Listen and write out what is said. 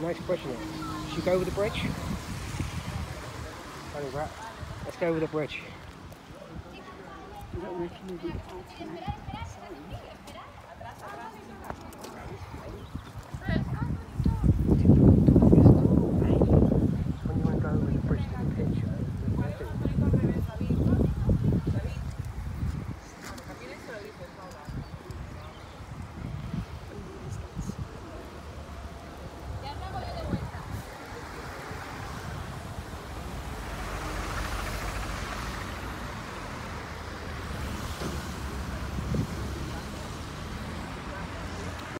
nice question. Should we go over the bridge? Let's go over the bridge.